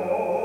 Oh.